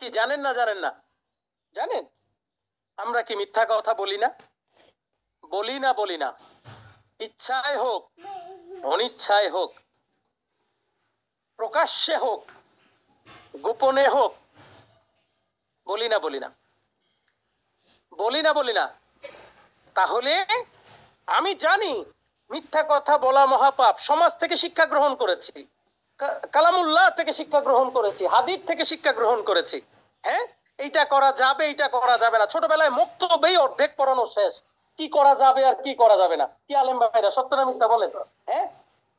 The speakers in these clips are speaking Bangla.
কি জানেন না জানেন না? জানেন? আমরা কি মিথ্যা কথা বলি না? বলি না বলি না। ইচ্ছায় হোক, অনিচ্ছায় হোক, প্রকাশ্যে হোক, গোপনে হোক, বলি না বলি না। বলি না বলি না। তাহলে আমি জানি মিথ্যা কথা বলা মহাপাপ, সমাজ থেকে শিক্ষা গ্রহণ করেছি। কালামুল্লাহ থেকে শিক্ষা গ্রহণ করেছি, হাদিদ থেকে শিক্ষা গ্রহণ করেছি। হ্যাঁ? এইটা করা যাবে, এইটা করা যাবে না। ছোটবেলায় অর্ধেক পড়ানো শেষ। কি করা যাবে আর কি করা যাবে না? কি আলেম ভাইরা হ্যাঁ?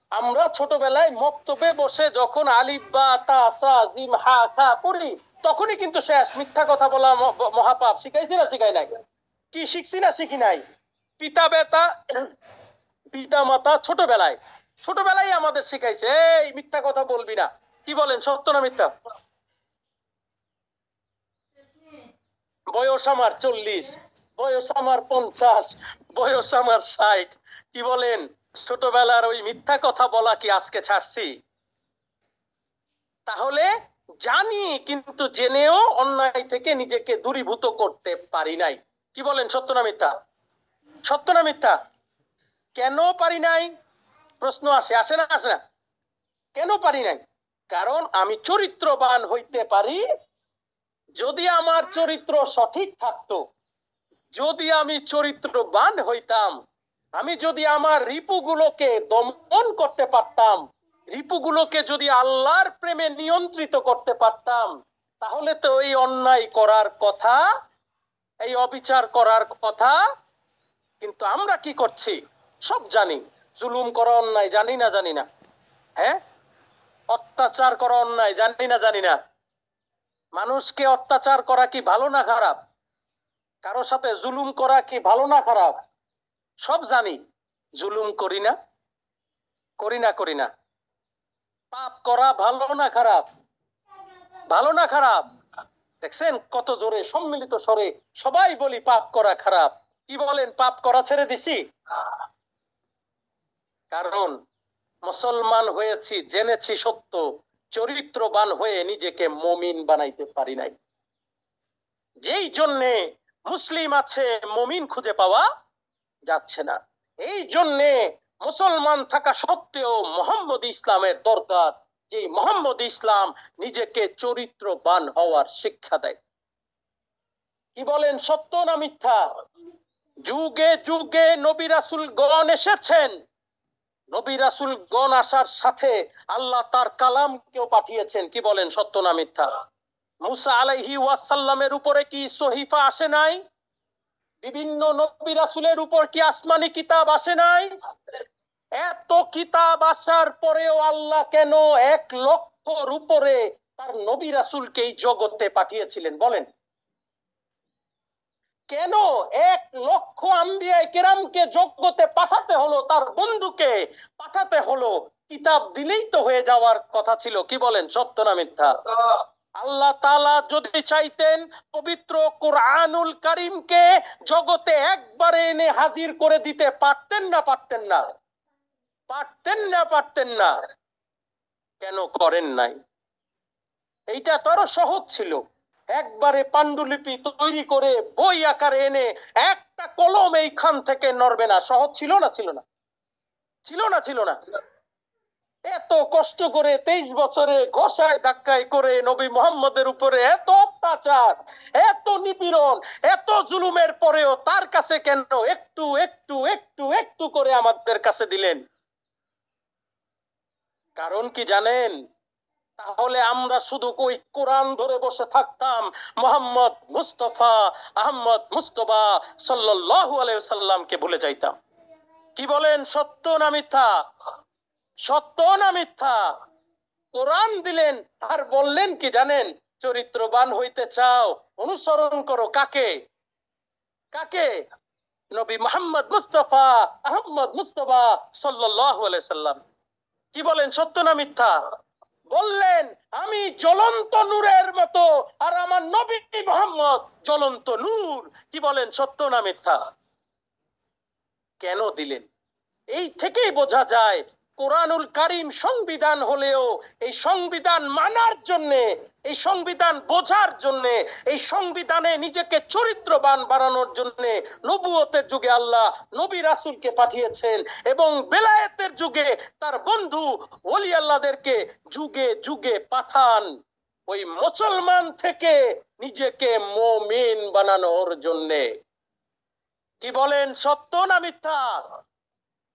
আমরা ছোটবেলায় মক্তবে বসে যখন আলিফ, বা, তা, সা, জিম, হা, খা পড়ি, তখনই কিন্তু শেষ। মিথ্যা কথা বলা মহাপাপ। শিখাইছি না শিখাই নাই? কি শিখছি না শিখি নাই? পিতা বেতা পিতা মাতা ছোটবেলায় ছোটবেলায় আমাদের শিখাইছে, এই, মিথ্যা কথা বলবি না। কি বলেন, সত্য না মিথ্যা? বয়স আমার চল্লিশ, বয়স আমার পঞ্চাশ, বয়স আমার ষাট। কি বলেন, ছোটবেলার ওই মিথ্যা কথা বলা কি আজকে ছাড়ছি? তাহলে জানি, কিন্তু জেনেও অন্যায় থেকে নিজেকে দূরীভূত করতে পারি নাই। কি বলেন, সত্য না মিথ্যা? সত্য না মিথ্যা? কেন পারি নাই? প্রশ্ন আসে আসে না আসে না? কেন পারি নাই? কারণ আমি চরিত্রবান হইতে পারি যদি আমার চরিত্র সঠিক থাকতো। যদি আমি চরিত্রবান হইতাম, আমি যদি আমার রিপুগুলোকে দমন করতে পারতাম, রিপুগুলোকে যদি আল্লাহর প্রেমে নিয়ন্ত্রিত করতে পারতাম, তাহলে তো এই অন্যায় করার কথা, এই অবিচার করার কথা, কিন্তু আমরা কি করছি? সব জানি। জুলুম করা অন্যায়, জানি না জানি না। হ্যাঁ? অত্যাচার করা অন্যায়, জানি না জানি না। মানুষকে অত্যাচার করা কি ভালো না খারাপ? কারোর সাথে জুলুম করা কি ভালো না খারাপ? সব জানি। জুলুম করি না করি না করি না। পাপ করা ভালো না খারাপ? ভালো না খারাপ? দেখছেন কত জোরে সম্মিলিত স্বরে সবাই বলি পাপ করা খারাপ। কি বলেন, পাপ করা ছেড়ে দিছি? কারণ, মুসলমান হয়েছি, জেনেছি সত্য, চরিত্রবান হয়ে নিজেকে মমিন বানাইতে পারি নাই। যেই জন্যে মুসলিম আছে, মমিন খুঁজে পাওয়া যাচ্ছে না। এই জন্যে মুসলমান থাকা সত্ত্বেও মোহাম্মদ ইসলামের দরকার, যে মোহাম্মদ ইসলাম নিজেকে চরিত্রবান হওয়ার শিক্ষা দেয়। কি বলেন, সত্য না মিথ্যা? যুগে যুগে নবী রাসুল গণ এসেছেন। নবী রাসুল গণ আসার সাথে আল্লাহ তার কালামকেও পাঠিয়েছেন। কি বলেন, সত্য না মিথ্যা? মুসা আলাইহি ওয়াসাল্লামের উপরে কি সহিফা আসে নাই? বিভিন্ন নবী রাসুলের উপর কি আসমানি কিতাব আসে নাই? এত কিতাব আসার পরেও আল্লাহ কেন এক লক্ষর উপরে তার নবী রাসুলকে এই জগতে পাঠিয়েছিলেন? বলেন। কেন এক লক্ষ আম্বিয়ায় কেরামকে জগতে পাঠাতে হলো? তার বন্ধুকে পাঠাতে হলো। কিতাব দিলেই তো হয়ে যাওয়ার কথা ছিল। কি বলেন? সত্য না মিথ্যা? আল্লাহ তালা যদি চাইতেন পবিত্র কোরআনুল করিমকে জগতে একবারে এনে হাজির করে দিতে পারতেন না পারতেন না। পারতেন না পারতেন না। কেন করেন নাই? এইটা তো সহজ ছিল। একবারে পাণ্ডুলিপি তৈরি করে বই আকারে এনে একটা কলম এইখান থেকে নড়বে না। সহজ ছিল না ছিল না? ছিল না ছিল না? এত কষ্ট করে তেইশ বছরে ঘষায় ধাক্কায় করে নবী মোহাম্মদের উপরে এত অত্যাচার, এত নিপীড়ন, এত জুলুমের পরেও তার কাছে কেন একটু একটু একটু একটু করে আমাদের কাছে দিলেন? কারণ কি জানেন? তাহলে আমরা শুধু ওই কোরআন ধরে বসে থাকতাম। মোহাম্মদ মুস্তফা আহমদ মুস্তফা সাল্লাল্লাহু আলাইহি সাল্লামকে ভুলে যাইতাম। কি বলেন? সত্য না মিথ্যা? সত্য না মিথ্যা? কোরআন দিলেন, আর বললেন কি জানেন? চরিত্রবান হইতে চাও, অনুসরণ করো কাকে? কাকে? নবী মোহাম্মদ মুস্তফা আহমদ মুস্তফা আলাইহি সাল্লাম কি বলেন? সত্য না মিথ্যা? বললেন, আমি জ্বলন্ত নূরের মতো, আর আমার নবী মোহাম্মদ জ্বলন্ত নূর। কি বলেন? সত্য না মিথ্যা? কেন দিলেন? এই থেকেই বোঝা যায় কোরআনুল কারিম সংবিধান হলেও, এই সংবিধান মানার জন্য, এই সংবিধান বোঝার জন্য, এই সংবিধানে নিজেকে চরিত্রবান বানানোর জন্য নবুয়তের যুগে আল্লাহ নবী রাসূলকে পাঠিয়েছেন এবং বেলায়েতের যুগে তার বন্ধু ওলি আল্লাহদেরকে যুগে যুগে পাঠান। ওই মুসলমান থেকে নিজেকে মুমিন বানানোর জন্যে। কি বলেন সত্য না মিথ্যা?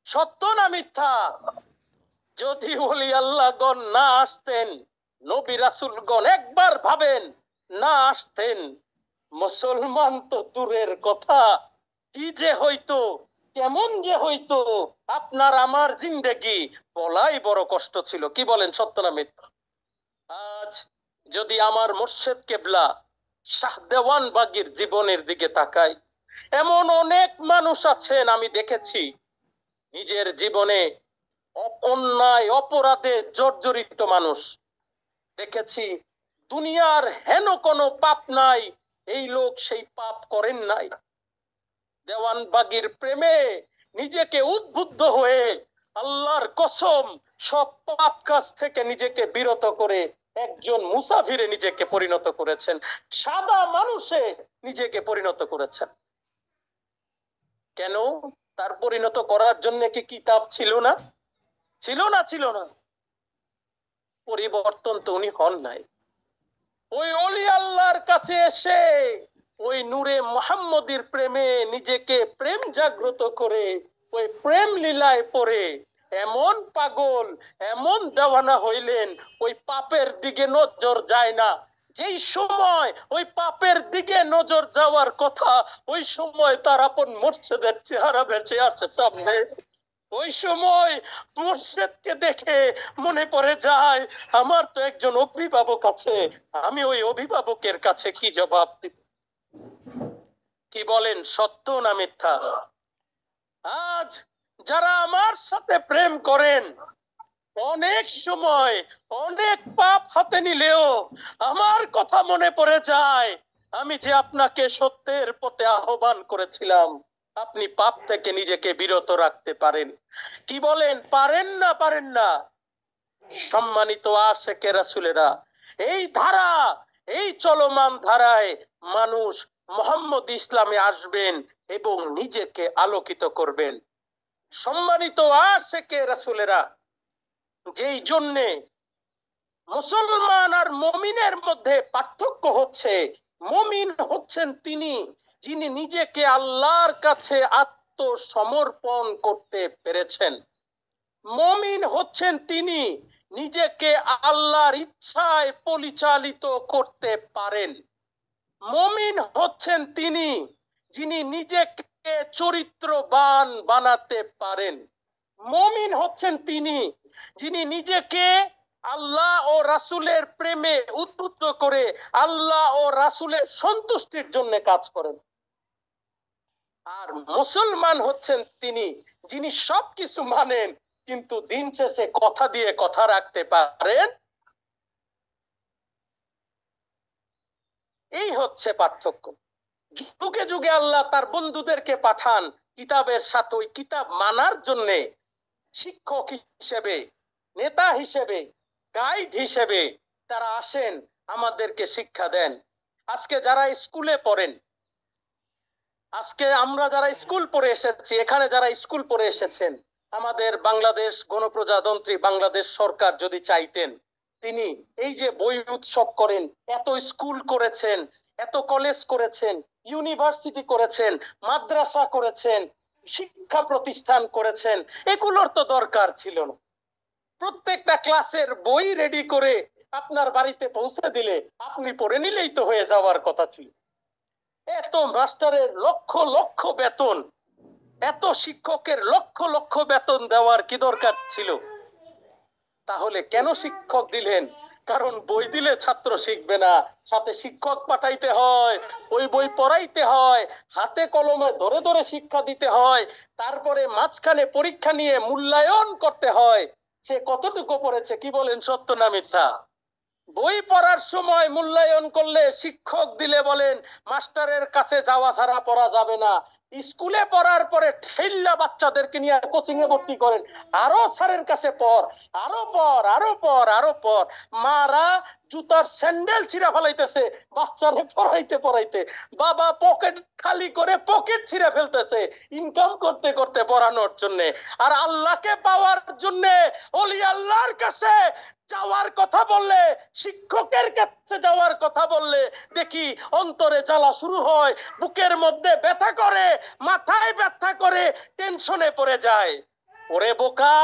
সত্য না মিথ্যা? যদি ওলি আল্লাহগণ না আসতেন, নবী রাসূলগণ একবার ভাবেন, না আসতেন। মুসলমান তো দূরের কথা। কি যে হইতো, কেমন যে হইতো, আপনার আমার জিন্দেগি বলাই বড় কষ্ট ছিল। কি বলেন, সত্য না মিথ্যা? আজ যদি আমার মোর্শেদ কেবলা শাহ দেওয়ান বাগির জীবনের দিকে তাকাই এমন অনেক মানুষ আছেন আমি দেখেছি নিজের জীবনে অন্যায়, অপরাধে জর্জরিত মানুষ। দেখেছি, দুনিয়ার হেন কোনো পাপ নাই, এই লোক সেই পাপ করেন নাই। দেওয়ান বাগির প্রেমে নিজেকে উদ্বুদ্ধ হয়ে আল্লাহর কসম, সব পাপ কাজ থেকে নিজেকে বিরত করে একজন মুসাফিরে নিজেকে পরিণত করেছেন। সাদা মানুষে নিজেকে পরিণত করেছেন। কেন? তার পরিণত করার জন্য কি কিতাব ছিল না? ছিল না ছিল না। পরিবর্তন তো উনি হন নাই। ওই অলি আল্লাহর কাছে এসে ওই নূরে মোহাম্মদীর প্রেমে নিজেকে প্রেম জাগ্রত করে ওই প্রেম লীলায় পড়ে এমন পাগল, এমন দেওয়ানা হইলেন, ওই পাপের দিকে নজর যায় না। যেই সময় ওই পাপের দিকে নজর যাওয়ার কথা, ওই সময় তার আপন মোর্শেদের চেহারা ভেসে আসে সামনে। ওই সময় মুর্শেদকে দেখে মনে পড়ে যায়, আমার তো একজন অভিভাবক আছে, আমি ওই অভিভাবকের কাছে কি জবাব কি বলেন, সত্য না মিথ্যা? আজ যারা আমার সাথে প্রেম করেন অনেক সময়, অনেক পাপ হাতে নিলেও আমার কথা মনে পড়ে যায়। আমি যে আপনাকে সত্যের পথে আহ্বান করেছিলাম, আপনি পাপ থেকে নিজেকে বিরত রাখতে পারেন। কি বলেন? পারেন না পারেন না। সম্মানিত আশেকে রাসুলেরা, এই ধারা, এই চলমান ধারায় মানুষ মোহাম্মদ ইসলামে আসবেন এবং নিজেকে আলোকিত করবেন। সম্মানিত আশেকে রাসুলেরা যেই জন্যে মুসলমান আর মমিনের মধ্যে পার্থক্য হচ্ছে, মমিন হচ্ছেন তিনি যিনি নিজেকে আল্লাহর কাছে আত্মসমর্পণ করতে পেরেছেন। মমিন হচ্ছেন তিনি নিজেকে আল্লাহর ইচ্ছায় পরিচালিত করতে পারেন। মমিন হচ্ছেন তিনি যিনি নিজেকে চরিত্রবান বানাতে পারেন। মমিন হচ্ছেন তিনি যিনি নিজেকে আল্লাহ ও রাসূলের প্রেমে উদ্বুদ্ধ করে আল্লাহ ও রাসূলের সন্তুষ্টির জন্য কাজ করেন। আর মুসলমান হচ্ছেন তিনি, যিনি সবকিছু মানেন, কিন্তু দিন শেষে কথা দিয়ে কথা রাখতে পারেন। এই হচ্ছে পার্থক্য। যুগে যুগে আল্লাহ তার বন্ধুদেরকে পাঠান কিতাবের সাথে ওই কিতাব মানার জন্যে। শিক্ষক হিসেবে, নেতা হিসেবে গাইড হিসেবে তারা আসেন, আমাদেরকে শিক্ষা দেন। আজকে যারা স্কুলে পড়েন, আজকে আমরা যারা স্কুল পড়ে এসেছি, এখানে যারা স্কুল পড়ে এসেছেন, আমাদের বাংলাদেশ গণপ্রজাতন্ত্রী বাংলাদেশ সরকার যদি চাইতেন, তিনি এই যে বই উৎসব করেন, এত স্কুল করেছেন, এত কলেজ করেছেন, ইউনিভার্সিটি করেছেন, মাদ্রাসা করেছেন শিক্ষা প্রতিষ্ঠান করেছেন, এগুলোর তো দরকার ছিল না। প্রত্যেকটা ক্লাসের বই রেডি করে আপনার বাড়িতে পৌঁছে দিলে আপনি পড়ে নিলেই তো হয়ে যাওয়ার কথা ছিল। এত মাস্টারের লক্ষ লক্ষ বেতন, এত শিক্ষকের লক্ষ লক্ষ বেতন দেওয়ার কি দরকার ছিল? তাহলে কেন শিক্ষক দিলেন? কারণ বই দিলে ছাত্র শিখবে না। সাথে শিক্ষক পাঠাইতে হয়, ওই বই পড়াইতে হয়, হাতে কলমে ধরে ধরে শিক্ষা দিতে হয়, তারপরে মাঝখানে পরীক্ষা নিয়ে মূল্যায়ন করতে হয়। সে কতটুকু পড়েছে কি বলেন সত্য না মিথ্যা? বই পড়ার সময় মূল্যায়ন করলে শিক্ষক দিলে বলেন, মাস্টারের কাছে যাওয়া ছাড়া পড়া যাবে না। স্কুলে পড়ার পরে ঠেল্লা বাচ্চাদেরকে নিয়ে কোচিং এ ভর্তি করেন। আরও স্যারের কাছে পড়, আরও পড় আরও পড় আরও পড়। মারা জুতার স্যান্ডেল ছিঁড়া ফেলাইতেছে, বাচ্চারে পড়াইতে পড়াইতে। বাবা পকেট খালি করে পকেট ছিঁড়ে ফেলতেছে, ইনকাম করতে করতে পড়ানোর জন্য। আর আল্লাহকে পাওয়ার জন্য ওলি আল্লাহর কাছে যাওয়ার কথা বললে, শিক্ষকের কাছে যাওয়ার কথা বললে, দেখি অন্তরে জ্বালা শুরু হয়, বুকের মধ্যে ব্যথা করে, মাথায় ব্যথা করে, টেনশনে পড়ে যায়। ওরে বোকা,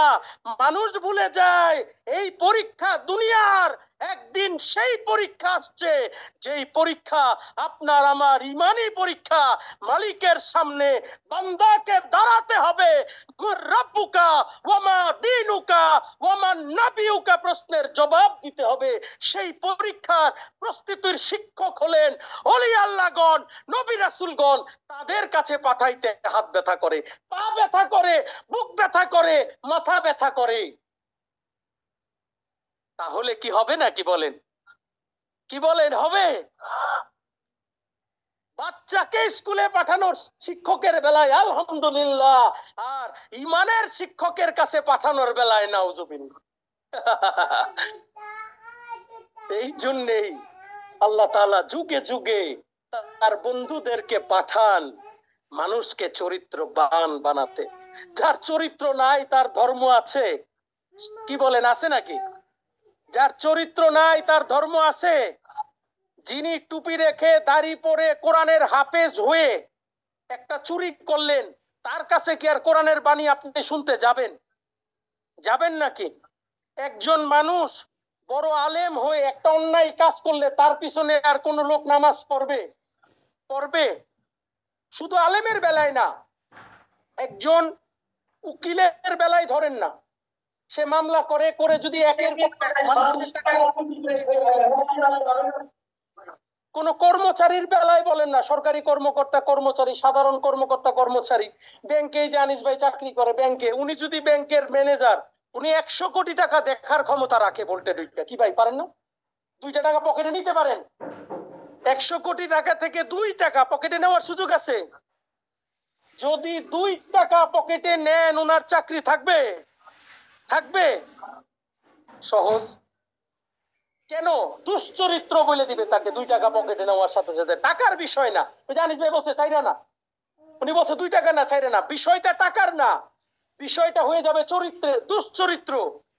মানুষ ভুলে যায়, এই পরীক্ষা দুনিয়ার একদিন সেই পরীক্ষা আসছে, যেই পরীক্ষা আপনার আমার ইমানি পরীক্ষা। মালিকের সামনে বান্দাকে দাঁড়াতে হবে। দিনুকা নাবিউকা প্রশ্নের জবাব দিতে হবে। সেই পরীক্ষার প্রস্তুতির শিক্ষক হলেন অলি নবী রাসূলগণ। তাদের কাছে পাঠাইতে হাত ব্যথা করে, পা ব্যথা করে, বুক ব্যথা করে, মাথা ব্যথা করে। তাহলে কি হবে না কি বলেন? কি বলেন, হবে? বাচ্চাকে স্কুলে পাঠানোর শিক্ষকের বেলায় আলহামদুলিল্লাহ, আর ইমানের শিক্ষকের কাছে পাঠানোর বেলায় নাউজুবিল্লাহ এই জন্যেই আল্লাহ তাআলা যুগে যুগে তার বন্ধুদেরকে পাঠান, মানুষকে চরিত্রবান বানাতে। যার চরিত্র নাই, তার ধর্ম আছে। কি বলেন, আছে নাকি? যার চরিত্র নাই, তার ধর্ম আছে। যিনি টুপি রেখে দাড়ি পরে কোরআনের হাফেজ হয়ে একটা চুরি করলেন, তার কাছে কি আর কোরআনের বাণী আপনি শুনতে যাবেন? যাবেন নাকি? একজন মানুষ বড় আলেম হয়ে একটা অন্যায় কাজ করলে তার পিছনে আর কোন লোক নামাজ পড়বে? পড়বে? শুধু আলেমের বেলায় না, একজন উকিলের বেলায় ধরেন না। সে মামলা করে করে যদি একের কোন কর্মচারীর বেলায় বলেন না সরকারি কর্মকর্তা কর্মচারী সাধারণ কর্মকর্তা কর্মচারী ব্যাংকেই জানিস ভাই চাকরি করে ব্যাংকে উনি যদি ব্যাংকের ম্যানেজার উনি একশো কোটি টাকা দেখার ক্ষমতা রাখে বলতে দুইটা কি ভাই পারেন না? দুইটা টাকা পকেটে নিতে পারেন? একশো কোটি টাকা থেকে দুই টাকা পকেটে নেওয়ার সুযোগ আছে। যদি দুই টাকা পকেটে নেন ওনার চাকরি থাকবে। থাকবে? সহজ। কেন? দুশ্চরিত্র বলে দিবে তাকে দুই টাকা পকেটে নেওয়ার সাথে সাথে। টাকার বিষয় না। জানিস ভাই বলছে চাইরা না। উনি বলছে, দুই টাকা না চাইরে না। বিষয়টা টাকার না। বিষয়টা হয়ে যাবে চরিত্রে, দুশ্চরিত্র।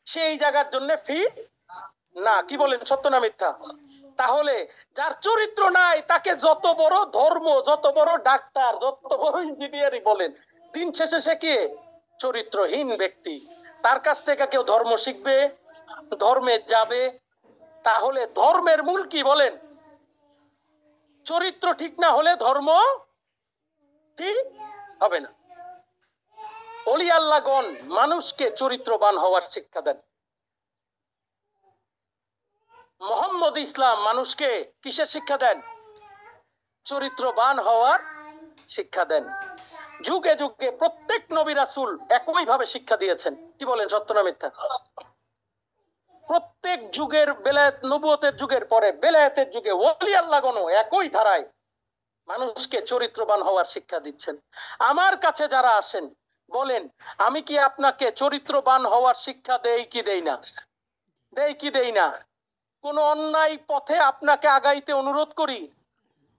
সেই জায়গার জন্য ফি না। কি বলেন? সত্য না মিথ্যা? তাহলে যার চরিত্র নাই, তাকে যত বড় ধর্ম, যত বড় ডাক্তার, যত বড় ইঞ্জিনিয়ারই বলেন, দিন শেষে সে কি? চরিত্রহীন ব্যক্তি। তার কাছ থেকে কেউ ধর্ম শিখবে, ধর্মে যাবে, তাহলে ধর্মের মূল কি বলেন? চরিত্র ঠিক না হলে ধর্ম ঠিক হবে না। অলি আল্লাহগণ মানুষকে চরিত্রবান হওয়ার শিক্ষা দেন। মোহাম্মদ ইসলাম মানুষকে কিসের শিক্ষা দেন? চরিত্রবান হওয়ার শিক্ষা দেন। যুগে যুগে প্রত্যেক নবী রাসূল একই ভাবে শিক্ষা দিয়েছেন। কি বলেন সত্য না মিথ্যা? প্রত্যেক যুগের বেলায়েত, নবুয়তের যুগের পরে বেলায়েতের যুগে ওলি আল্লাহগণ একই ধারায় মানুষকে চরিত্রবান হওয়ার শিক্ষা দিচ্ছেন। আমার কাছে যারা আসেন, বলেন, আমি কি আপনাকে চরিত্রবান হওয়ার শিক্ষা দেই কি দেই না? দেই কি দেই না? কোন অন্যায় পথে আপনাকে আগাইতে অনুরোধ করি?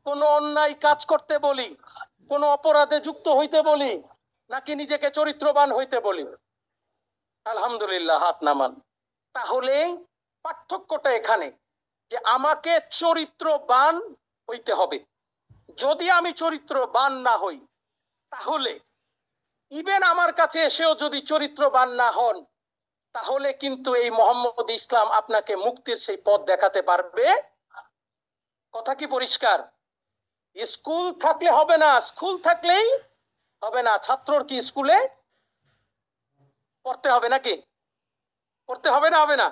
কোন অন্যায় কাজ করতে বলি? কোন অপরাধে যুক্ত হইতে বলি, নাকি নিজেকে চরিত্রবান হইতে বলি? আলহামদুলিল্লাহ, হাত নামান। তাহলে পার্থক্যটা এখানে, যে আমাকে চরিত্রবান হইতে হবে। যদি আমি চরিত্রবান না হই, তাহলে ইভেন আমার কাছে এসেও যদি চরিত্রবান না হন, তাহলে কিন্তু এই মোহাম্মদ ইসলাম আপনাকে মুক্তির সেই পথ দেখাতে পারবে? কথা কি পরিষ্কার? স্কুল থাকলে হবে না, স্কুল থাকলেই হবে না। ছাত্রর কি স্কুলে? পড়তে হবে নাকি? পড়তে হবে না হবে না?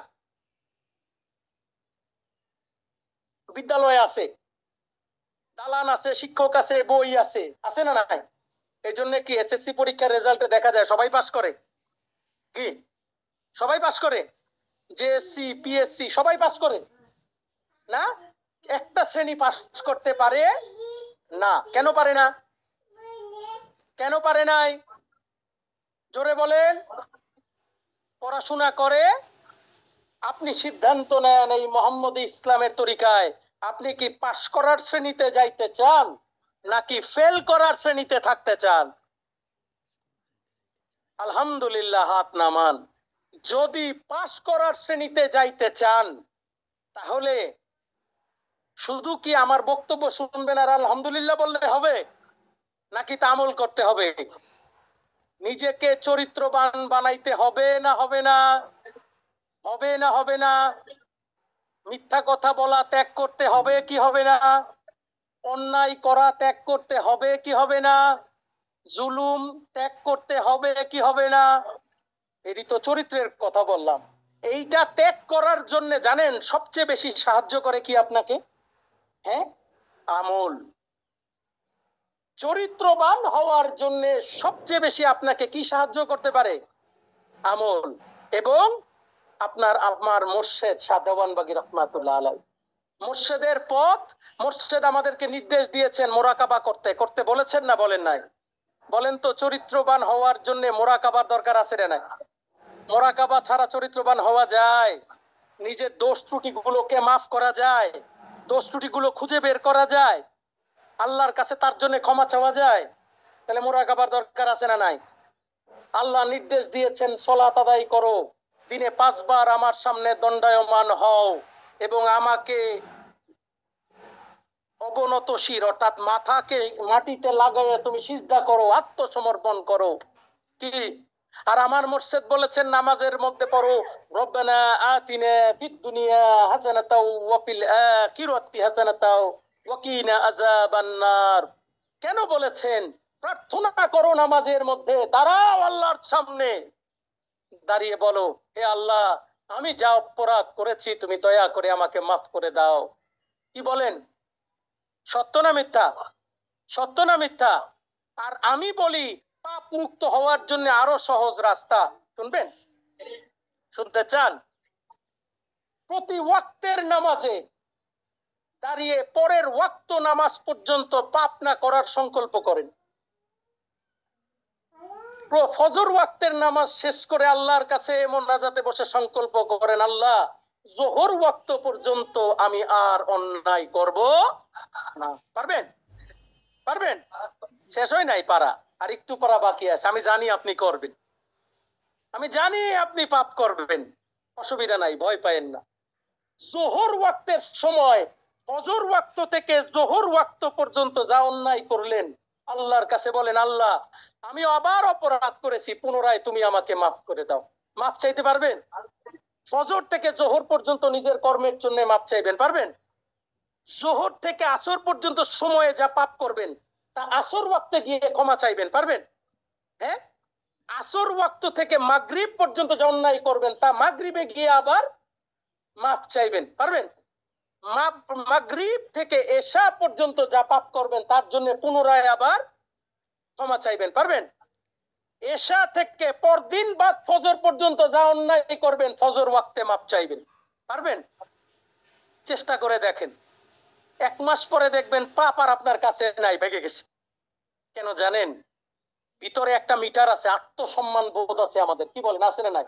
বিদ্যালয় আছে। দালান আছে, শিক্ষক আছে, বই আছে। আছে না নাই? এই জন্য কি এসএসসি পরীক্ষার রেজাল্টে দেখা যায় সবাই পাস করে? কি? সবাই পাস করে? জেএসসি পিএসসি সবাই পাস করে? না? একটা শ্রেণি পাস করতে পারে না, কেন পারে না? কেন পারে নাই? জোরে বলেন। পড়াশোনা করে, আপনি সিদ্ধান্ত নেন এই মোহাম্মদ ইসলামের তরিকায়। আপনি কি পাশ করার শ্রেণীতে যাইতে চান, নাকি ফেল করার শ্রেণীতে থাকতে চান? আলহামদুলিল্লাহ, হাত নামান। যদি পাশ করার শ্রেণীতে যাইতে চান, তাহলে শুধু কি আমার বক্তব্য শুনবেন আর আলহামদুলিল্লাহ বললে হবে? নাকি তা আমল করতে হবে? নিজেকে চরিত্রবান বানাইতে হবে না হবে না? হবে না হবে না? মিথ্যা কথা বলা ত্যাগ করতে হবে কি হবে না? অন্যায় করা ত্যাগ করতে হবে কি হবে না? জুলুম ত্যাগ করতে হবে কি হবে না? এটি তো চরিত্রের কথা বললাম। এইটা ত্যাগ করার জন্য জানেন, সবচেয়ে বেশি সাহায্য করে কি আপনাকে? হ্যাঁ আমল। চরিত্রবান হওয়ার জন্য সবচেয়ে বেশি আপনাকে কি সাহায্য করতে পারে? আমল। এবং আপনার আমার মোর্শেদ সাদাবান বাগি রহমাতুল্লাহ আলাই মোর্শেদের পথ, মোর্শেদ আমাদেরকে নির্দেশ দিয়েছেন মোরাকাবা করতে। করতে বলেছেন না বলেন নাই? বলেন তো, চরিত্রবান হওয়ার জন্য মোরাকাবার দরকার আছে না নাই? মোরাকাবা ছাড়া চরিত্রবান হওয়া যায়। নিজের দোষ ত্রুটি গুলোকে মাফ করা যায়। দোষ ত্রুটি গুলো খুঁজে বের করা যায়। আল্লাহর কাছে তার জন্য ক্ষমা চাওয়া যায়। তাহলে মোরা মোরাকাবার দরকার আছে না নাই? আল্লাহ নির্দেশ দিয়েছেন, সলাত আদায় করো। দিনে পাঁচবার আমার সামনে দণ্ডায়মান হও এবং আমাকে অবনত শির অর্থাৎ মাথাকে মাটিতে লাগাইয়া তুমি সিজদা করো, আত্মসমর্পণ করো। কি? আর আমার মুর্শিদ বলেছেন, নামাজের মধ্যে পড়ো। রব্বানা আতিনা ফিদ দুনিয়া হাসানাতাও ওয়া ফিল আখিরাতি হাসানাতাও ওয়া কিনা আযাবান নার। কেন বলেছেন? প্রার্থনা করো নামাজের মধ্যে, দাঁড়াও আল্লাহর সামনে। দাঁড়িয়ে বলো, হে আল্লাহ, আমি যা অপরাধ করেছি, তুমি দয়া করে আমাকে মাফ করে দাও। কি বলেন? সত্য না মিথ্যা? সত্য না মিথ্যা? আর আমি বলি পাপ মুক্ত হওয়ার জন্য আরও সহজ রাস্তা। শুনবেন? শুনতে চান? প্রতি ওয়াক্তের নামাজে দাঁড়িয়ে পরের ওয়াক্ত নামাজ পর্যন্ত পাপ না করার সংকল্প করেন। ফজর ওয়াক্তের নামাজ শেষ করে আল্লাহর কাছে এমন নাজাতে বসে সংকল্প করেন, আল্লাহ, জোহর ওয়াক্ত পর্যন্ত আমি আর অন্যায় করব না। পারবেন? পারবেন? শেষ হয় নাই পারা। আর একটু পারা বাকি আছে। আমি জানি আপনি করবেন। আমি জানি আপনি পাপ করবেন। অসুবিধা নাই, ভয় পায়েন না। জোহর ওয়াক্তের সময়, ফজর ওয়াক্ত থেকে জোহর ওয়াক্ত পর্যন্ত যা অন্যায় করলেন, আল্লাহর কাছে বলেন, আল্লাহ, আমি আবার অপরাধ করেছি, পুনরায় তুমি আমাকে মাফ করে দাও। মাফ চাইতে পারবেন? ফজর থেকে জোহর পর্যন্ত নিজের কর্মের জন্য মাফ চাইবেন, পারবেন? জোহর থেকে আসর পর্যন্ত সময়ে যা পাপ করবেন তা আসর ওয়াক্তে গিয়ে ক্ষমা চাইবেন, পারবেন? হ্যাঁ? আসর ওয়াক্ত থেকে মাগরিব পর্যন্ত যা অন্যায় করবেন, তা মাগরিবে গিয়ে আবার মাফ চাইবেন, পারবেন? মাগরিব থেকে এশা পর্যন্ত যা পাপ করবেন, তার জন্য পুনরায় আবার ক্ষমা চাইবেন, পারবেন? এশা থেকে পরদিন বাদ ফজর পর্যন্ত যা অন্যায় করবেন, ফজর ওয়াক্তে মাপ চাইবেন, পারবেন? চেষ্টা করে দেখেন। এক মাস পরে দেখবেন পাপ আর আপনার কাছে নাই ভেঙে গেছে। কেন জানেন? ভিতরে একটা মিটার আছে, আত্মসম্মান বোধ আছে আমাদের। কি বলেন, আছে না নাই?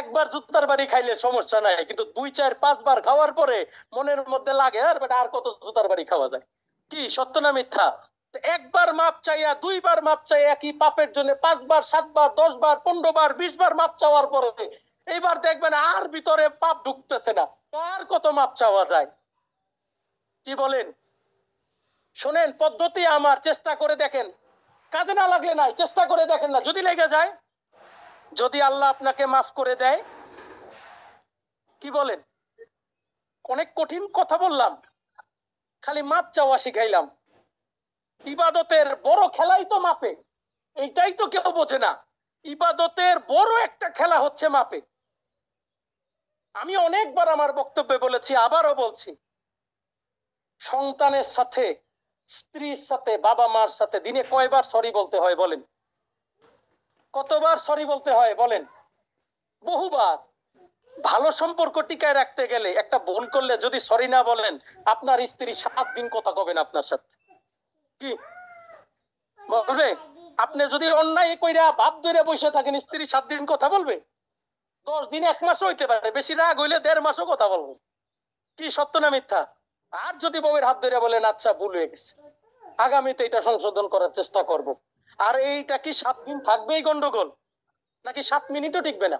একবার জুতার বাড়ি খাইলে সমস্যা নাই, কিন্তু দুই, চার, পাঁচবার খাওয়ার পরে মনের মধ্যে লাগে, আর বেটা আর কত জুতার বাড়ি খাওয়া যায়? কি, সত্য না মিথ্যা? একবার মাপ চাইয়া, দুইবার মাপ চাই একই পাপের জন্য পাঁচবার, সাতবার দশ বার পনেরো বার বিশ বার মাপ চাওয়ার পরে এইবার দেখবেন আর ভিতরে পাপ ঢুকতেছে না। আর কত মাপ চাওয়া যায়? কি বলেন? শোনেন, পদ্ধতি আমার, চেষ্টা করে দেখেন। কাজে না লাগলে নাই, চেষ্টা করে দেখেন না। যদি লেগে যায়, যদি আল্লাহ আপনাকে মাফ করে দেয়, কি বলেন? অনেক কঠিন কথা বললাম, খালি মাপ চাওয়া শিখাইলাম। ইবাদতের বড় খেলাই তো মাপে, এইটাই তো কেউ বোঝে না। ইবাদতের বড় একটা খেলা হচ্ছে মাপে। আমি অনেকবার আমার বক্তব্যে বলেছি, আবারও বলছি সন্তানের সাথে, স্ত্রীর সাথে বাবা মার সাথে, দিনে কয়বার সরি বলতে হয় বলেন? কতবার সরি বলতে হয় বলেন? বহুবার। ভালো সম্পর্ক টিকায় রাখতে গেলে একটা ভুল করলে যদি সরি না বলেন, আপনার স্ত্রী সাত দিন কথা কবেন আপনার সাথে। কি? বলবে? আপনি যদি অন্যায় কইরা বাপ ধরে বসে থাকেন, স্ত্রী সাত দিন কথা বলবে? দশ দিন, এক মাসও হইতে পারে। বেশি রাগ হইলে দেড় মাসও কথা বলব। কি সত্য না মিথ্যা? আর যদি বউয়ের হাত ধরে বলেন আচ্ছা ভুল হয়ে গেছে। আগামীতে এটা সংশোধন করার চেষ্টা করব। আর এইটা কি সাত দিন থাকবেই গন্ডগোল? নাকি সাত মিনিটও টিকবে না?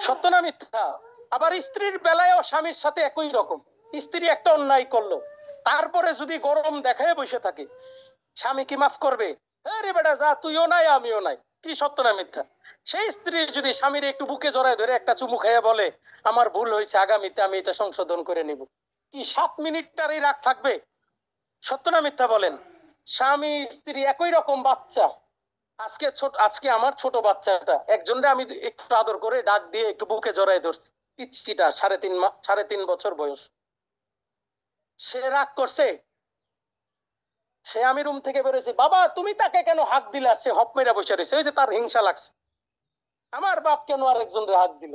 সত্য না মিথ্যা? আবার স্ত্রীর বেলায়ও স্বামীর সাথে একই রকম। স্ত্রী একটা অন্যায় করল। তারপরে যদি গরম দেখায় বসে থাকে, স্বামী কি মাফ করবে? হ্যাঁ রে বেটা, যা, তুইও নাই, আমিও নাই। কি সত্য না মিথ্যা? সেই স্ত্রী যদি স্বামীর একটু বুকে জড়ায় ধরে একটা চুমু খাইয়া বলে, আমার ভুল হয়েছে, আগামীতে আমি এটা সংশোধন করে নিব। কি সাত মিনিটটার এই রাগ থাকবে? সত্য না মিথ্যা বলেন? স্বামী, স্ত্রী একই রকম বাচ্চা। আজকে ছোট আজকে আমার ছোট বাচ্চাটা। একজনরে আমি একটু আদর করে ডাক দিয়ে একটু বুকে জড়াই ধরছি। পিচ্ছিটা সাড়ে তিন সাড়ে তিন বছর বয়স। সে রাগ করছে। সে আমি রুম থেকে বেরোছি বাবা, তুমি তাকে কেন হাত দিলা? সে হপ মেরা বসে রয়েছে ওই যে তার হিংসা লাগছে। আমার বাপ কেন আর একজন হাত দিল?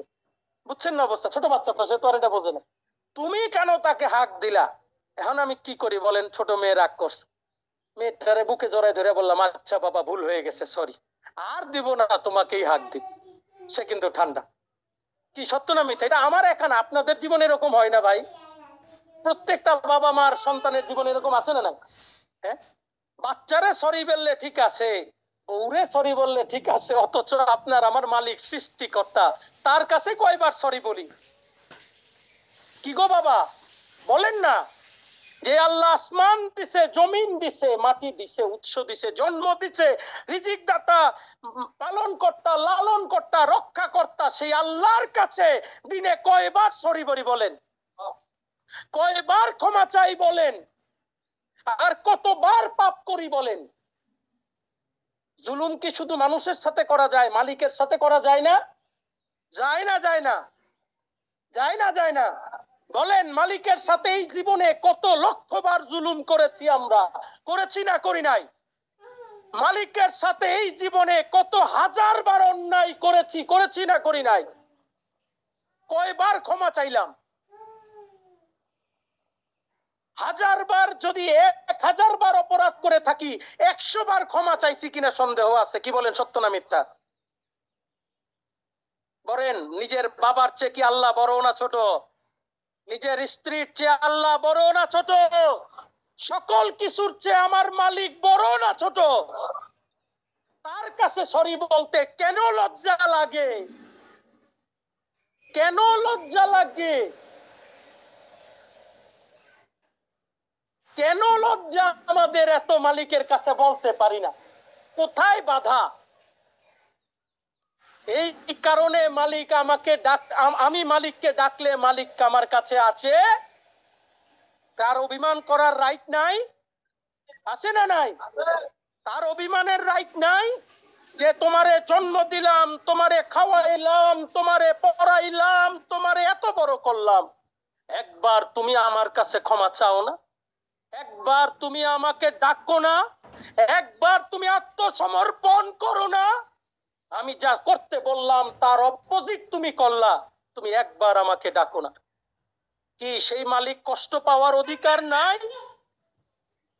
বুঝছেন না অবস্থা? ছোট বাচ্চা তো, সে তো আর এটা বোঝে না। তুমি কেন তাকে হাক দিলা? এখন আমি কি করি বলেন? ছোট মেয়ে রাগ করছে। মেয়েটারে বুকে জড়াই ধরে বললাম আচ্ছা বাবা, ভুল হয়ে গেছে সরি আর দিব না, তোমাকেই হাক দিব। সে কিন্তু ঠান্ডা। কি সত্য না মিথ্যা? এটা আমার একা না আপনাদের জীবনে এরকম হয় না ভাই। প্রত্যেকটা বাবা মার সন্তানের জীবনে এরকম আছে না না হ্যাঁ? বাচ্চারে সরি বললে ঠিক আছে, বউরে সরি বললে ঠিক আছে, অথচ আপনার, আমার মালিক, সৃষ্টিকর্তা, তার কাছে কয়বার সরি বলি? কি গো বাবা? বলেন না। যে আল্লাহ আসমান দিছে, জমিন দিছে, মাটি দিছে, উৎস দিছে, জন্ম দিছে রিজিক দাতা পালন কর্তা লালন কর্তা রক্ষা কর্তা সেই আল্লাহর কাছে দিনে কয়বার সরি বলি বলেন? কয়বার ক্ষমা চাই বলেন? আর কতবার পাপ করি বলেন? জুলুম কি শুধু মানুষের সাথে করা যায়, মালিকের সাথে করা যায় না? যায় না যায় না। যায় না যায় না। বলেন, মালিকের সাথে এই জীবনে কত লক্ষবার জুলুম করেছি আমরা? করেছি না করি নাই? মালিকের সাথে এই জীবনে কত হাজার বার অন্যায় করেছি করেছি না করি নাই? কয়বার ক্ষমা চাইলাম? হাজার বার যদি এক হাজার বার অপরাধ করে থাকি একশো বার ক্ষমা চাইছি কিনা সন্দেহ আছে? কি বলেন সত্য না মিথ্যা? বলেন, নিজের বাবার চেয়ে কি আল্লাহ বড় না ছোট? নিজের স্ত্রীর চেয়ে আল্লাহ বড় না ছোট? সকল কিছুর চেয়ে আমার মালিক বড় না ছোট? তার কাছে সরি বলতে কেন লজ্জা লাগে? কেন লজ্জা লাগে? কেন লজ্জা আমাদের এত মালিকের কাছে বলতে পারি না? কোথায় বাধা? এই কারণে মালিক আমাকে ডাক, আম- মালিককে ডাকলে মালিক আমার কাছে আসে। তার অভিমান করার রাইট নাই। আছে না নাই? তার অভিমানের রাইট নাই যে তোমারে জন্ম দিলাম, তোমারে খাওয়াইলাম, তোমারে পড়াইলাম, তোমারে এত বড় করলাম। একবার তুমি আমার কাছে ক্ষমা চাও না। একবার তুমি আমাকে ডাকো না। একবার তুমি আত্মসমর্পণ করো না। আমি যা করতে বললাম তার অপোজিট তুমি করলা। তুমি একবার আমাকে ডাকো না। কি সেই মালিক কষ্ট পাওয়ার অধিকার নাই?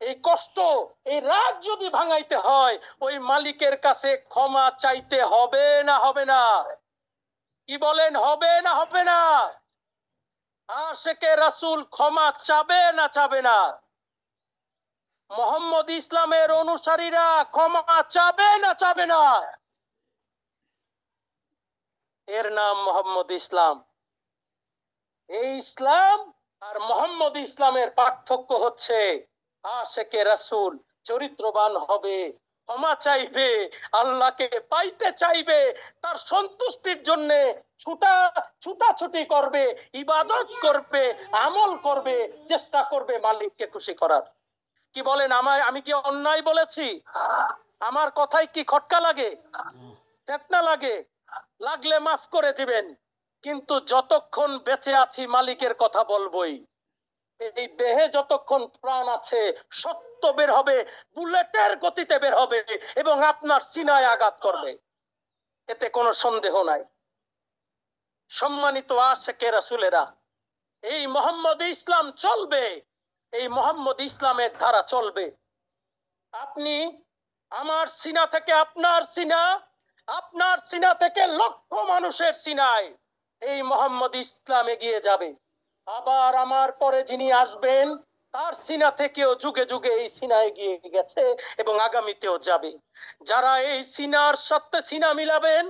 এই কষ্ট, এই রাগ যদি ভাঙাইতে হয়, ওই মালিকের কাছে ক্ষমা চাইতে হবে না হবে না। কি বলেন, হবে না হবে না? আশেকে রাসূল ক্ষমা চাবে না চাবে না? মোহাম্মদ ইসলামের অনুসারীরা ক্ষমা চাবে না চাবে না? এর নাম মোহাম্মদ ইসলাম। এই ইসলাম আর মোহাম্মদ ইসলামের পার্থক্য হচ্ছে আশেকে রাসূল চরিত্রবান হবে, ক্ষমা চাইবে, আল্লাহকে পাইতে চাইবে, তার সন্তুষ্টির জন্য ছুটা ছুটাছুটি করবে, ইবাদত করবে, আমল করবে, চেষ্টা করবে মালিককে খুশি করার। কি বলেন আমায়, আমি কি অন্যায় বলেছি? আমার কথায় কি খটকা লাগে? লাগে? লাগলে মাফ করে দিবেন, কিন্তু যতক্ষণ বেঁচে আছি মালিকের কথা বলবোই। এই দেহে যতক্ষণ প্রাণ আছে, সত্য বের হবে, বুলেটের গতিতে বের হবে, এবং আপনার সিনায় আঘাত করবে। এতে কোনো সন্দেহ নাই। সম্মানিত আশেকে রাসুলেরা, এই মোহাম্মদ ইসলাম চলবে, এই মোহাম্মদ ইসলামের ধারা চলবে। আপনি আমার সিনা থেকে আপনার সিনা আপনার সিনা থেকে লক্ষ মানুষের সিনায় এই মোহাম্মদ ইসলাম এগিয়ে যাবে। আবার আমার পরে যিনি আসবেন, তার সিনা থেকেও যুগে যুগে এই সিনা এগিয়ে গেছে এবং আগামীতেও যাবে। যারা এই সিনার সাথে সিনা মিলাবেন,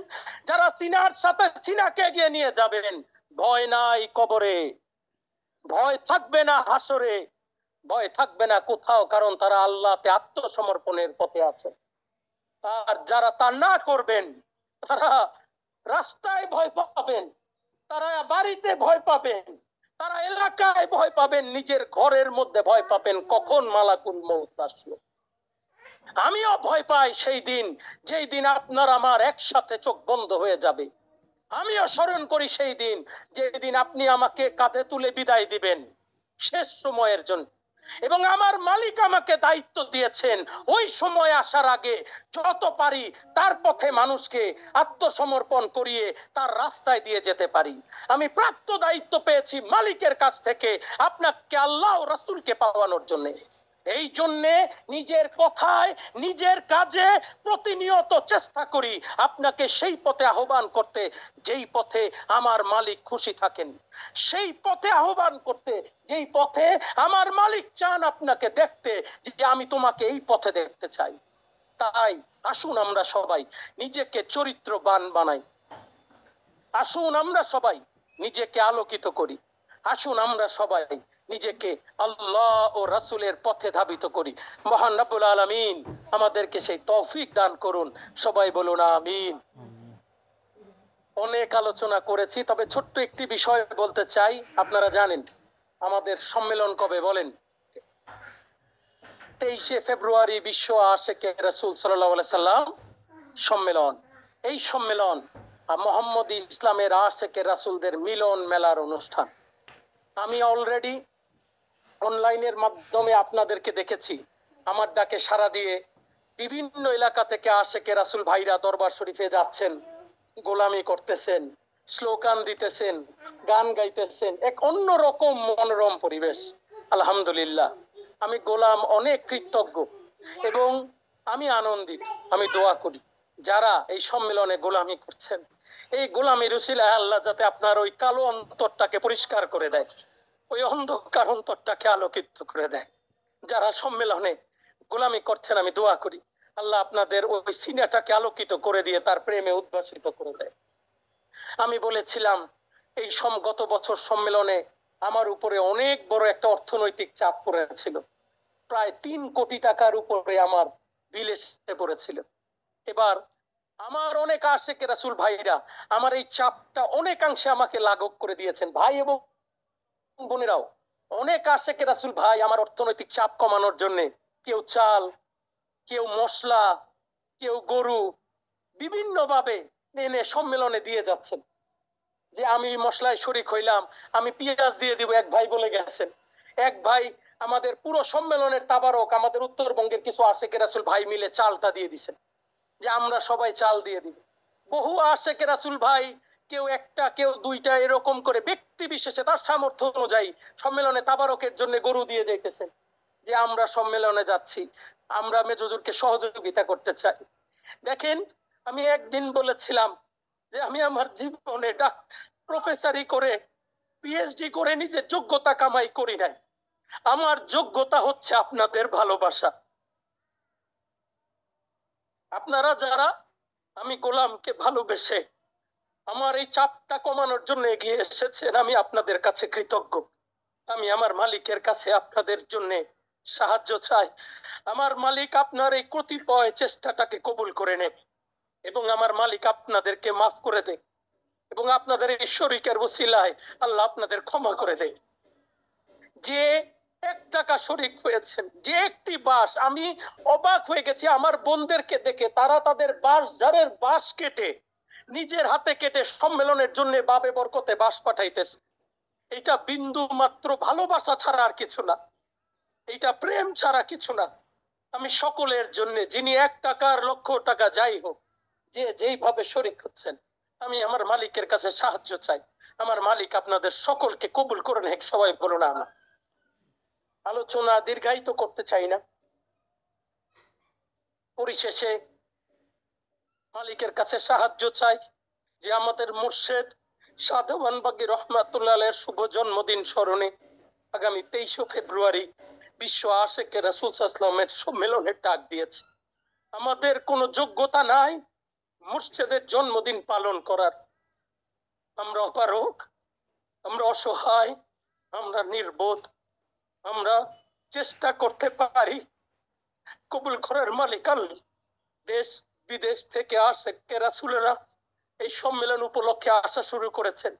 যারা সিনার সাথে সিনাকে এগিয়ে নিয়ে যাবেন, ভয় নাই কবরে। ভয় থাকবে না হাসরে। ভয় থাকবে না কোথাও, কারণ তারা আল্লাহতে আত্মসমর্পণের পথে আছে। আর যারা তা না করবেন, তারা রাস্তায় ভয় পাবেন, তারা বাড়িতে ভয় পাবেন, তারা এলাকায় ভয় পাবেন, নিজের ঘরের মধ্যে ভয় পাবেন, কখন মালাকুল মৌত আসলো। আমিও ভয় পাই সেই দিন, যেই দিন আপনার আমার একসাথে চোখ বন্ধ হয়ে যাবে। আমিও স্মরণ করি সেই দিন যেদিন আপনি আমাকে কাঁধে তুলে বিদায় দিবেন। শেষ সময়ের জন্য। এবং আমার মালিক আমাকে দায়িত্ব দিয়েছেন। ওই সময় আসার আগে যত পারি তার পথে মানুষকে আত্মসমর্পণ করিয়ে তার রাস্তায় দিয়ে যেতে পারি। আমি প্রাপ্ত দায়িত্ব পেয়েছি মালিকের কাছ থেকে আপনাকে, আল্লাহ রাসুলকে পাওয়ানোর জন্য। এই জন্যে নিজের কথায়, নিজের কাজে প্রতিনিয়ত চেষ্টা করি আপনাকে সেই পথে আহ্বান করতে, যেই পথে আমার মালিক খুশি থাকেন। সেই পথে আহ্বান করতে, যেই পথে আমার মালিক চান আপনাকে দেখতে যে আমি তোমাকে এই পথে দেখতে চাই। তাই আসুন আমরা সবাই নিজেকে চরিত্রবান বানাই। আসুন আমরা সবাই নিজেকে আলোকিত করি। আসুন আমরা সবাই নিজেকে আল্লাহ ও রাসূলের পথে ধাবিত করি। মহান রব্বুল আলামিন, আমাদেরকে সেই তৌফিক দান করুন। সবাই বলুন আমিন। অনেক আলোচনা করেছি, তবে ছোট্ট একটি বিষয় বলতে চাই, আপনারা জানেন, আমাদের সম্মেলন কবে বলেন? তেইশে ফেব্রুয়ারি বিশ্ব আশেকে রসুল সাল্লাহ সাল্লাম সম্মেলন। এই সম্মেলন মোহাম্মদ ইসলামের আশেকে রাসুলদের মিলন মেলার অনুষ্ঠান। আমি অলরেডি অনলাইনের মাধ্যমে আপনাদেরকে দেখেছি। আমার ডাকে সাড়া দিয়ে বিভিন্ন এলাকা থেকে আশেকে রাসুল ভাইরা দরবার শরীফে যাচ্ছেন, গোলামি করতেছেন, স্লোগান দিতেছেন, গান গাইতেছেন, এক অন্য রকম মনোরম পরিবেশ। আলহামদুলিল্লাহ, আমি গোলাম অনেক কৃতজ্ঞ এবং আমি আনন্দিত, আমি দোয়া করি যারা এই সম্মেলনে গোলামি করছেন। এই গোলামি রুসিলা আল্লাহ যাতে আপনার ওই কালো অন্তরটাকে পরিষ্কার করে দেয়। ওই অন্ধকার অন্তরটাকে আলোকিত করে দেয়। যারা সম্মেলনে গোলামি করছেন, আমি দোয়া করি, আল্লাহ আপনাদের ওই সিনাটাকে আলোকিত করে দিয়ে তার প্রেমে উদ্ভাসিত করে দেয়। আমি বলেছিলাম, এই সম, গত বছর সম্মেলনে আমার উপরে অনেক বড় একটা অর্থনৈতিক চাপ পড়েছিল। প্রায় তিন কোটি টাকার উপরে আমার বিল এসে পড়েছিল। এবার আমার অনেক আশেকে রাসুল ভাইরা আমার এই চাপটা অনেকাংশে আমাকে লাঘব করে দিয়েছেন। ভাই এবং বোনেরাও, অনেক আশেকে রাসুল ভাই আমার অর্থনৈতিক চাপ কমানোর জন্য। কেউ চাল, কেউ মশলা, কেউ গরু বিভিন্ন ভাবে এনে সম্মেলনে দিয়ে যাচ্ছেন। যে আমি মশলায় শরিক হইলাম, আমি পেঁয়াজ দিয়ে দিব, এক ভাই বলে গেছেন। এক ভাই, আমাদের পুরো সম্মেলনের তাবারক, আমাদের উত্তরবঙ্গের কিছু আশেকে রাসুল ভাই মিলে চালটা দিয়ে দিছেন। যে আমরা সবাই চাল দিয়ে দিব। বহু আশেকে রাসুল ভাই কেউ একটা, কেউ দুইটা এরকম করে ব্যক্তি বিশেষে তার সামর্থ্য অনুযায়ী সম্মেলনে তাবারকের জন্য গরু দিয়ে যাইতেছেন যে আমরা সম্মেলনে যাচ্ছি, আমরা মেজজুরকে সহযোগিতা করতে চাই। দেখেন, আমি একদিন বলেছিলাম যে আমি আমার জীবনে ডাক, প্রফেসরি করে পিএইচডি করে নিজের যোগ্যতা কামাই করি নাই। আমার যোগ্যতা হচ্ছে আপনাদের ভালোবাসা। আপনারা যারা, আমি গোলামকে ভালোবেসে আমার এই চাপটা কমানোর জন্য এগিয়ে এসেছেন, আমি আপনাদের কাছে কৃতজ্ঞ। আমি আমার মালিকের কাছে আপনাদের জন্য সাহায্য চাই। আমার মালিক আপনার এই কতিপয় চেষ্টাটাকে কবুল করে নেয় এবং আমার মালিক আপনাদেরকে মাফ করে দেয় এবং আপনাদের এই শরিকের ওসিলায় আল্লাহ আপনাদের ক্ষমা করে দেয় যে এক টাকা শরিক হয়েছেন, যে একটি বাস আমি অবাক হয়ে গেছি, আমার বোনদেরকে দেখে তারা তাদের বাস ঝাড়ের বাস কেটে নিজের হাতে কেটে সম্মেলনের জন্য বাবে বরকতে বাস পাঠাইতেছে। এটা বিন্দু মাত্র ভালোবাসা ছাড়া আর কিছু না। এটা প্রেম ছাড়া কিছু না। আমি সকলের জন্য, যিনি এক টাকার লক্ষ টাকা যাই হোক, যে যেইভাবে শরিক হচ্ছেন, আমি আমার মালিকের কাছে সাহায্য চাই। আমার মালিক আপনাদের সকলকে কবুল করেন নেক সবাই বলুন না আলোচনা দীর্ঘায়িত করতে চাই না। পরিশেষে মালিকের কাছে সাহায্য চাই। যে আমাদের মুর্শেদ সাধবান বাগি রহমাতুল্লাহ শুভ জন্মদিন স্মরণে আগামী তেইশে ফেব্রুয়ারি বিশ্ব আশেকে রাসুল সাল্লামের সম্মেলনের ডাক দিয়েছে। আমাদের কোনো যোগ্যতা নাই মুর্শেদের জন্মদিন পালন করার। আমরা অপারক আমরা অসহায়, আমরা নির্বোধ, আমরা চেষ্টা করতে পারি। কবুল করার মালিক আল্লাহ। দেশ বিদেশ থেকে আসে কেরাসুলেরা এই সম্মেলন উপলক্ষে আসা শুরু করেছেন।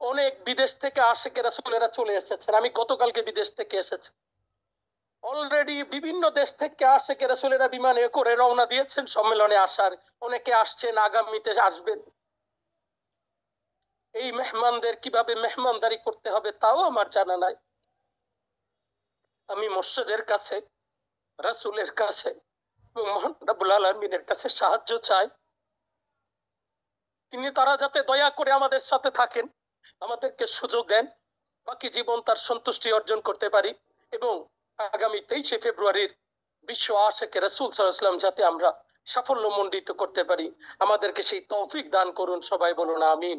অনেক বিদেশ থেকে আসে কেরাসুলেরা চলে এসেছেন। আমি গতকালকে বিদেশ থেকে এসেছি। অলরেডি বিভিন্ন দেশ থেকে আসে কেরাসুলেরা বিমানে করে রওনা দিয়েছেন সম্মেলনে আসার। অনেকে আসছেন, আগামীতে আসবেন। এই মেহমানদের কীভাবে মেহমানদারি করতে হবে তাও আমার জানা নাই। আমি মসজিদের কাছে, রাসুলের কাছে আলমিনের কাছে সাহায্য তিনি তারা যাতে দয়া করে আমাদের সাথে থাকেন, আমাদেরকে সুযোগ দেন, বাকি জীবন তার সন্তুষ্টি অর্জন করতে পারি এবং আগামী তেইশে ফেব্রুয়ারির বিশ্ব আশেকে রসুল সাল্লাম যাতে আমরা সাফল্য মন্ডিত করতে পারি। আমাদেরকে সেই তৌফিক দান করুন, সবাই বলুন আমিন।